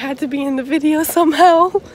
Had to be in the video somehow.